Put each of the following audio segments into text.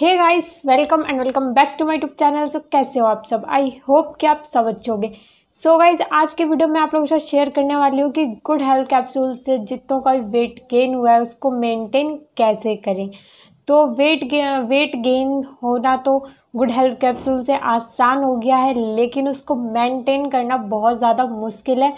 Hey guys welcome and welcome back to my YouTube channel so कैसे हो आप सब? आई होप कि आप सब अच्छे होंगे। सो गाइस आज के वीडियो में आप लोगों के साथ शेयर करने वाली हूँ कि गुड हेल्थ कैप्सूल से जितनों का वेट गेन हुआ है उसको मेंटेन कैसे करें? तो वेट गे, वेट गेन होना तो गुड हेल्थ कैप्सूल से आसान हो गया है लेकिन उसको मेंटेन करना बहुत ज़्यादा मुश्किल है।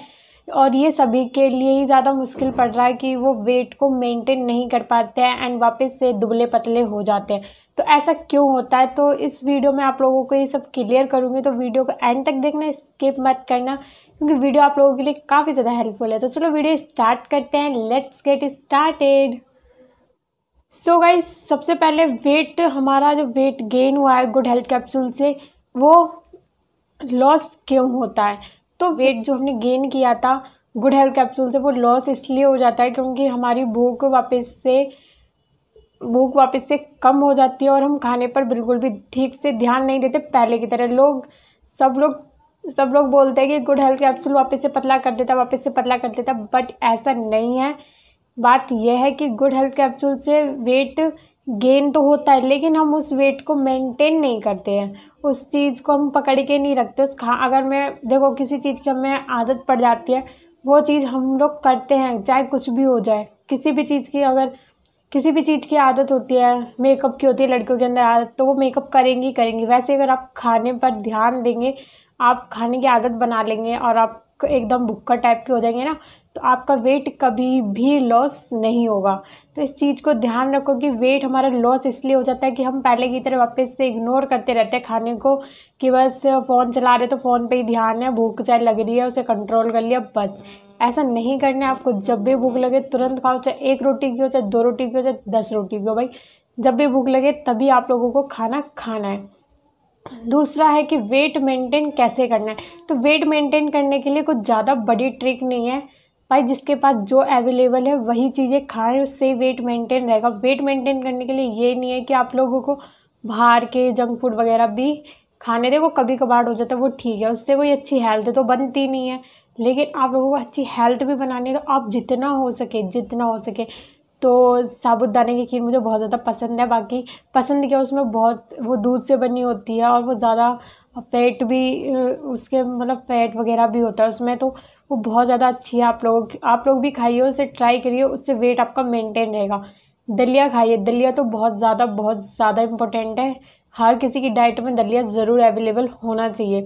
और ये सभी के लिए ही ज़्यादा मुश्किल पड़ रहा है कि वो वेट को मेंटेन नहीं कर पाते हैं एंड वापस से दुबले पतले हो जाते हैं। तो ऐसा क्यों होता है? तो इस वीडियो में आप लोगों को ये सब क्लियर करूँगी। तो वीडियो को एंड तक देखना स्किप मत करना, क्योंकि वीडियो आप लोगों के लिए काफ़ी ज़्यादा हेल्पफुल है। तो चलो वीडियो स्टार्ट करते हैं। Let's get started so guys सबसे पहले वेट हमारा जो वेट गेन हुआ है गुड हेल्थ कैप्सूल से, वो लॉस क्यों होता है? तो वेट जो हमने गेन किया था गुड हेल्थ कैप्सूल से, वो लॉस इसलिए हो जाता है क्योंकि हमारी भूख वापस से भूख वापस से कम हो जाती है और हम खाने पर बिल्कुल भी ठीक से ध्यान नहीं देते, पहले की तरह लोग, सब लोग सब लोग बोलते हैं कि गुड हेल्थ कैप्सूल वापस से पतला कर देता, वापस से पतला कर देता बट ऐसा नहीं है। बात यह है कि गुड हेल्थ कैप्सूल से वेट गेन तो होता है, लेकिन हम उस वेट को मेंटेन नहीं करते हैं। उस चीज़ को हम पकड़ के नहीं रखते, उस खा, अगर मैं, देखो किसी चीज़ की हमें आदत पड़ जाती है, वो चीज़ हम लोग करते हैं, चाहे कुछ भी हो जाए। किसी भी चीज़ की अगर किसी भी चीज़ की आदत होती है मेकअप की होती है लड़कियों के अंदर आदत तो वो मेकअप करेंगी ही करेंगी। वैसे अगर आप खाने पर ध्यान देंगे, आप खाने की आदत बना लेंगे और आप एकदम बुक्का टाइप के हो जाएँगे ना तो आपका वेट कभी भी लॉस नहीं होगा। तो इस चीज़ को ध्यान रखो कि वेट हमारा लॉस इसलिए हो जाता है कि हम पहले की तरह वापस से इग्नोर करते रहते हैं खाने को, कि बस फ़ोन चला रहे तो फ़ोन पे ही ध्यान है, भूख चाहे लग रही है, उसे कंट्रोल कर लिया, बस। ऐसा नहीं करना आपको। जब भी भूख लगे तुरंत खाओ, चाहे एक रोटी की हो, चाहे दो रोटी की हो, चाहे दस रोटी की हो भाई। जब भी भूख लगे तभी आप लोगों को खाना खाना है। दूसरा है कि वेट मेंटेन कैसे करना है? तो वेट मेंटेन करने के लिए कुछ ज़्यादा बड़ी ट्रिक नहीं है। भाई, जिसके पास जो अवेलेबल है, वही चीज़ें खाएँ, उससे वेट मेंटेन रहेगा। वेट मेंटेन करने के लिए ये नहीं है कि आप लोगों को बाहर के जंक फ़ूड वगैरह भी खाने दे वो कभी कभार हो जाता है, वो ठीक है, उससे कोई अच्छी हेल्थ तो बनती नहीं है। लेकिन आप लोगों को अच्छी हेल्थ भी बनानी है तो आप जितना हो सके, जितना हो सके। तो साबुदाने की खीर मुझे बहुत ज़्यादा पसंद है, बाकी पसंद क्या उसमें बहुत, वो दूध से बनी होती है और वो ज़्यादा फैट भी, उसके मतलब फैट वगैरह भी होता है उसमें तो वो बहुत ज़्यादा अच्छी है। आप लोग आप लोग भी खाइए, उसे ट्राई करिए, उससे वेट आपका मेंटेन रहेगा। दलिया खाइए, दलिया तो बहुत ज़्यादा बहुत ज़्यादा इम्पोर्टेंट है। हर किसी की डाइट में दलिया ज़रूर अवेलेबल होना चाहिए।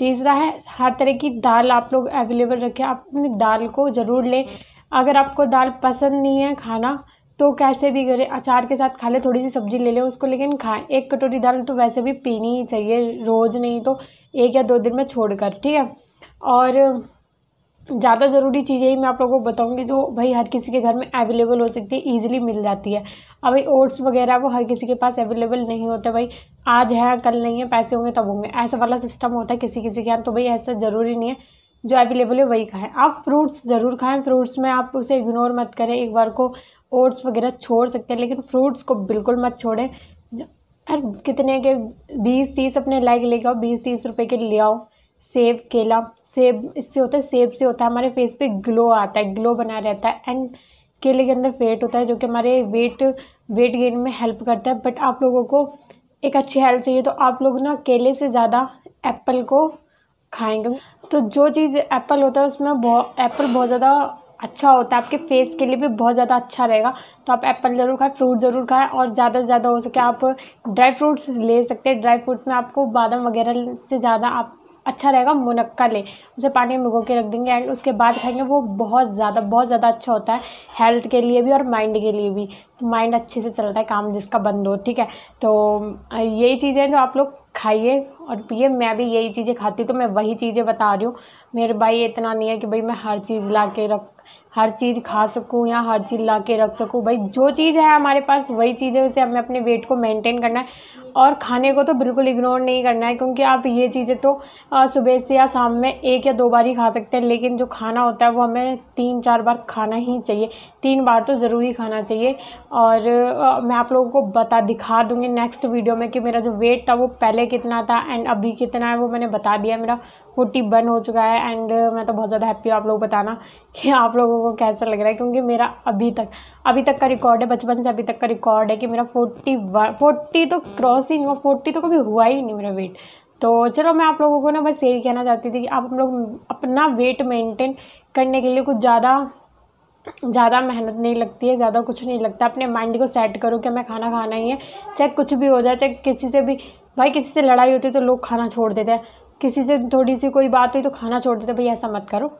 तीसरा है, हर तरह की दाल आप लोग अवेलेबल रखें। आप अपनी दाल को ज़रूर लें। अगर आपको दाल पसंद नहीं है खाना तो कैसे भी करें। अचार के साथ खा ले, थोड़ी सी सब्ज़ी ले लें उसको, लेकिन खाएँ। एक कटोरी दाल तो वैसे भी पीनी ही चाहिए, रोज़ नहीं तो एक या दो दिन में छोड़ कर ठीक है? और ज़्यादा ज़रूरी चीज़ें ही मैं आप लोगों को बताऊँगी जो भाई हर किसी के घर में अवेलेबल हो सकती है ईजिली मिल जाती है। अब भाई ओट्स वगैरह वो हर किसी के पास अवेलेबल नहीं होते भाई। आज है, कल नहीं है, पैसे होंगे तब होंगे। ऐसा वाला सिस्टम होता है किसी किसी के यहाँ तो भाई ऐसा ज़रूरी नहीं है। जो अवेलेबल है वही खाएँ। आप फ्रूट्स ज़रूर खाएँ। फ्रूट्स में आप उसे इग्नोर मत करें। एक बार को ओट्स वगैरह छोड़ सकते हैं, लेकिन फ्रूट्स को बिल्कुल मत छोड़ें। हर कितने के बीस तीस अपने लाइक लेके आओ, बीस तीस रुपये के ले आओ। सेब केला। सेब, इससे होता है, सेब से होता है, हमारे फेस पे ग्लो आता है ग्लो बना रहता है एंड केले के अंदर फेट होता है, जो कि हमारे वेट वेट गेन में हेल्प करता है बट आप लोगों को एक अच्छी हेल्थ चाहिए तो आप लोग ना केले से ज़्यादा एप्पल को खाएँगे। तो जो चीज़ एप्पल होता है, उसमें बहुत एप्पल बहुत ज़्यादा अच्छा होता है, आपके फेस के लिए भी बहुत ज़्यादा अच्छा रहेगा तो आप एप्पल ज़रूर खाएँ फ्रूट ज़रूर खाएँ, और ज़्यादा से ज़्यादा हो सके आप ड्राई फ्रूट्स ले सकते हैं ड्राई फ्रूट में आपको बादाम वगैरह से ज़्यादा आप अच्छा रहेगा, मुनक्का लें। उसे पानी में भिगो के रख देंगे एंड उसके बाद खाएँगे, वो बहुत ज़्यादा बहुत ज़्यादा अच्छा होता है हेल्थ के लिए भी और माइंड के लिए भी। माइंड अच्छे से चलता है, काम जिसका बंद हो, ठीक है? तो यही चीज़ें जो आप लोग खाइए और पिए मैं भी यही चीज़ें खाती तो मैं वही चीज़ें बता रही हूँ। मेरे भाई इतना नहीं है कि भाई मैं हर चीज़ ला के रख, हर चीज़ खा सकूँ या हर चीज़ ला के रख सकूँ। भाई जो चीज़ है हमारे पास, वही चीज़ है, उसे हमें अपने वेट को मेंटेन करना है। और खाने को तो बिल्कुल इग्नोर नहीं करना है, क्योंकि आप ये चीज़ें तो सुबह से या शाम में एक या दो बार ही खा सकते हैं, लेकिन जो खाना होता है वो हमें तीन चार बार खाना ही चाहिए। तीन बार तो ज़रूरी खाना चाहिए। और मैं आप लोगों को बता, दिखा दूँगी नेक्स्ट वीडियो में कि मेरा जो वेट था वो पहले कितना था एंड अभी कितना है वो मैंने बता दिया मेरा फोर्टी वन हो चुका है एंड मैं तो बहुत ज़्यादा हैप्पी हूँ आप लोग बताना कि आप लोगों को कैसा लग रहा है क्योंकि मेरा अभी तक अभी तक का रिकॉर्ड है, बचपन से अभी तक का रिकॉर्ड है कि मेरा फोर्टी वन फोर्टी तो क्रॉस ही नहीं हुआ फोर्टी तो कभी हुआ ही नहीं मेरा वेट तो चलो मैं आप लोगों को ना बस यही कहना चाहती थी कि आप लोग अपना वेट मेंटेन करने के लिए कुछ ज़्यादा ज़्यादा मेहनत नहीं लगती है, ज़्यादा कुछ नहीं लगता। अपने माइंड को सेट करो कि मैं खाना खाना ही है, चाहे कुछ भी हो जाए, चाहे किसी से भी। भाई, किसी से लड़ाई होती है तो लोग खाना छोड़ देते हैं। किसी से थोड़ी सी कोई बात हुई तो खाना छोड़ देते भाई, ऐसा मत करो।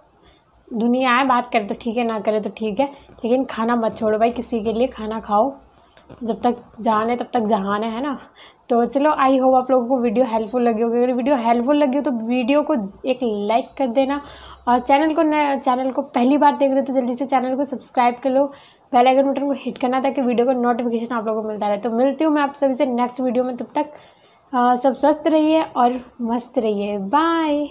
दुनिया है, बात करे तो ठीक है, ना करे तो ठीक है। लेकिन खाना मत छोड़ो भाई, किसी के लिए खाना खाओ। जब तक जान है, तब तक जहान है ना? तो चलो आई होप आप लोगों को वीडियो हेल्पफुल लगी होगी। अगर वीडियो हेल्पफुल लगी हो तो वीडियो को एक लाइक कर देना और चैनल को चैनल को पहली बार देख रहे तो जल्दी से चैनल को सब्सक्राइब कर लो। बेल आइकन बटन को हिट करना ताकि वीडियो का नोटिफिकेशन आप लोगों को मिलता रहे। तो मिलती हूँ मैं आप सभी से नेक्स्ट वीडियो में। तब तक सब स्वस्थ रहिए और मस्त रहिए। बाय